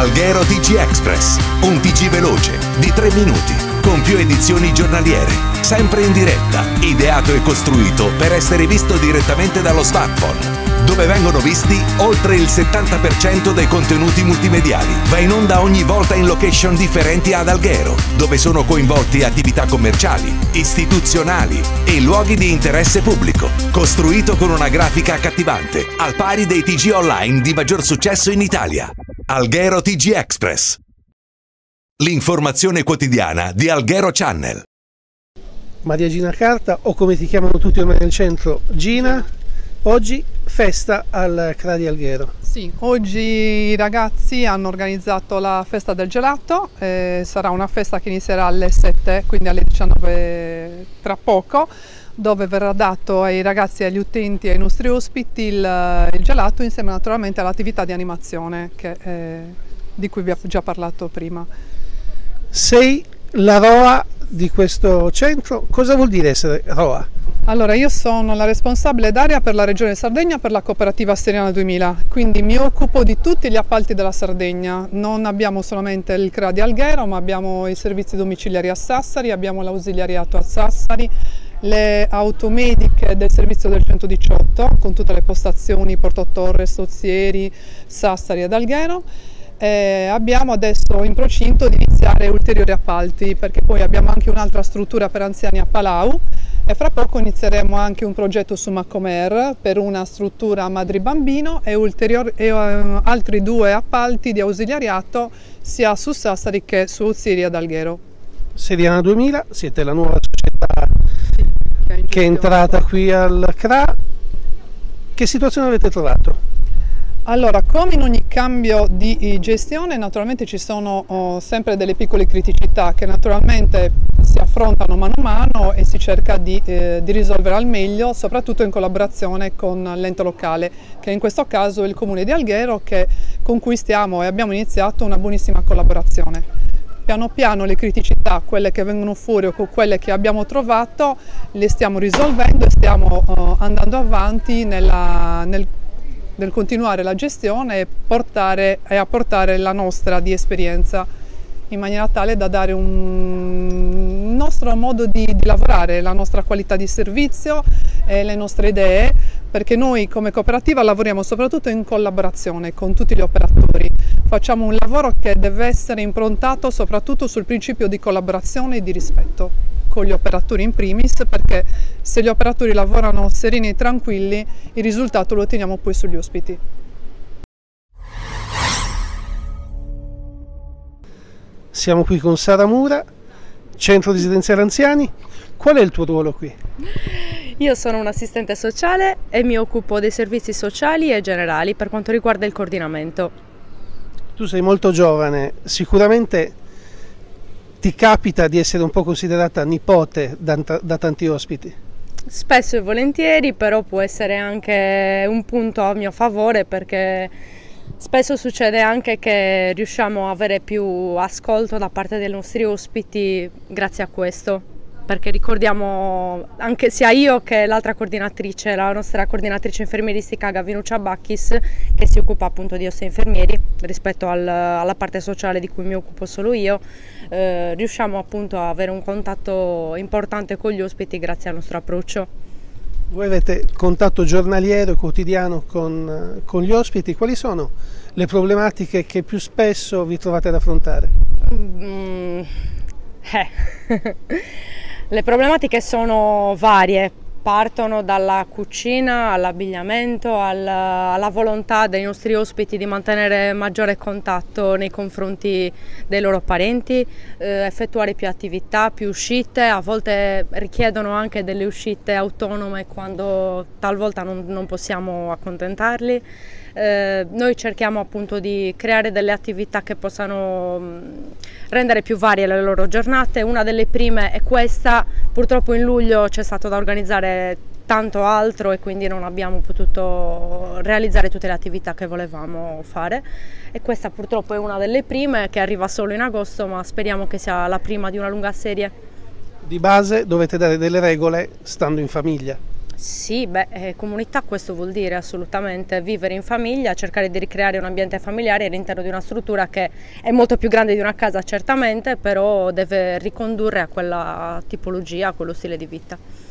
Alghero TG Express, un TG veloce di 3 minuti, con più edizioni giornaliere, sempre in diretta, ideato e costruito per essere visto direttamente dallo smartphone dove vengono visti oltre il 70% dei contenuti multimediali. Va in onda ogni volta in location differenti ad Alghero, dove sono coinvolti attività commerciali, istituzionali e luoghi di interesse pubblico. Costruito con una grafica accattivante, al pari dei TG online di maggior successo in Italia. Alghero TG Express. L'informazione quotidiana di Alghero Channel. Maria Gina Carta o come ti chiamano tutti ormai nel centro, Gina, oggi festa al CRA di Alghero. Sì, oggi i ragazzi hanno organizzato la festa del gelato, eh, sarà una festa che inizierà alle 7, quindi alle 19 tra poco, dove verrà dato ai ragazzi, agli utenti e ai nostri ospiti il, il gelato insieme naturalmente all'attività di animazione che, eh, di cui vi ho già parlato prima. Sei la ROA di questo centro, cosa vuol dire essere ROA? Allora, io sono la responsabile d'area per la Regione Sardegna per la cooperativa Seriana 2000, quindi mi occupo di tutti gli appalti della Sardegna. Non abbiamo solamente il CRA di Alghero, ma abbiamo i servizi domiciliari a Sassari, abbiamo l'ausiliariato a Sassari, le automediche del servizio del 118 con tutte le postazioni Porto Torre, Stozzieri, Sassari ed Alghero. E abbiamo adesso in procinto di iniziare ulteriori appalti perché poi abbiamo anche un'altra struttura per anziani a Palau e fra poco inizieremo anche un progetto su Macomer per una struttura madri-bambino e, e uh, altri due appalti di ausiliariato sia su Sassari che su Ozieri ad Alghero. Seriana 2000, siete la nuova società che, è entrata qui al CRA. Che situazione avete trovato? Allora, come in ogni cambio di gestione, naturalmente ci sono oh, sempre delle piccole criticità che naturalmente si affrontano mano a mano e si cerca di, eh, di risolvere al meglio, soprattutto in collaborazione con l'ente locale, che in questo caso è il comune di Alghero, che, con cui stiamo e abbiamo iniziato una buonissima collaborazione. Piano piano le criticità, quelle che vengono fuori o quelle che abbiamo trovato, le stiamo risolvendo e stiamo uh, andando avanti nella, nel nel continuare la gestione e, portare, e apportare la nostra di esperienza in maniera tale da dare un nostro modo di, di lavorare, la nostra qualità di servizio e le nostre idee, perché noi come cooperativa lavoriamo soprattutto in collaborazione con tutti gli operatori. Facciamo un lavoro che deve essere improntato soprattutto sul principio di collaborazione e di rispetto con gli operatori in primis perché se gli operatori lavorano sereni e tranquilli il risultato lo otteniamo poi sugli ospiti. Siamo qui con Sara Mura, centro residenziale anziani. Qual è il tuo ruolo qui? Io sono un assistente sociale e mi occupo dei servizi sociali e generali per quanto riguarda il coordinamento. Tu sei molto giovane, sicuramente ti capita di essere un po' considerata nipote da, da tanti ospiti? Spesso e volentieri, però può essere anche un punto a mio favore perché spesso succede anche che riusciamo a avere più ascolto da parte dei nostri ospiti grazie a questo perché ricordiamo anche sia io che l'altra coordinatrice, la nostra coordinatrice infermieristica Gavinuccia Bacchis, che si occupa appunto di ossi infermieri rispetto al, alla parte sociale di cui mi occupo solo io, eh, riusciamo appunto a avere un contatto importante con gli ospiti grazie al nostro approccio. Voi avete contatto giornaliero e quotidiano con, con, gli ospiti, quali sono le problematiche che più spesso vi trovate ad affrontare? Mm, eh. Le problematiche sono varie, partono dalla cucina all'abbigliamento, alla, alla, volontà dei nostri ospiti di mantenere maggiore contatto nei confronti dei loro parenti, eh, effettuare più attività, più uscite, a volte richiedono anche delle uscite autonome quando talvolta non, non possiamo accontentarli. Eh, noi cerchiamo appunto di creare delle attività che possano mm, rendere più varie le loro giornate, una delle prime è questa, purtroppo in luglio c'è stato da organizzare tanto altro e quindi non abbiamo potuto realizzare tutte le attività che volevamo fare e questa purtroppo è una delle prime che arriva solo in agosto ma speriamo che sia la prima di una lunga serie. Di base dovete dare delle regole stando in famiglia. Sì, beh, eh, comunità questo vuol dire assolutamente vivere in famiglia, cercare di ricreare un ambiente familiare all'interno di una struttura che è molto più grande di una casa certamente, però deve ricondurre a quella tipologia, a quello stile di vita.